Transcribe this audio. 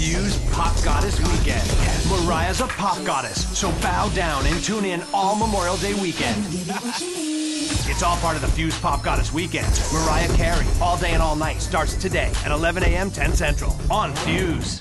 Fuse Pop Goddess Weekend. Mariah's a pop goddess, so bow down and tune in all Memorial Day weekend. It's all part of the Fuse Pop Goddess Weekend. Mariah Carey, all day and all night, starts today at 11 a.m., 10 Central on Fuse.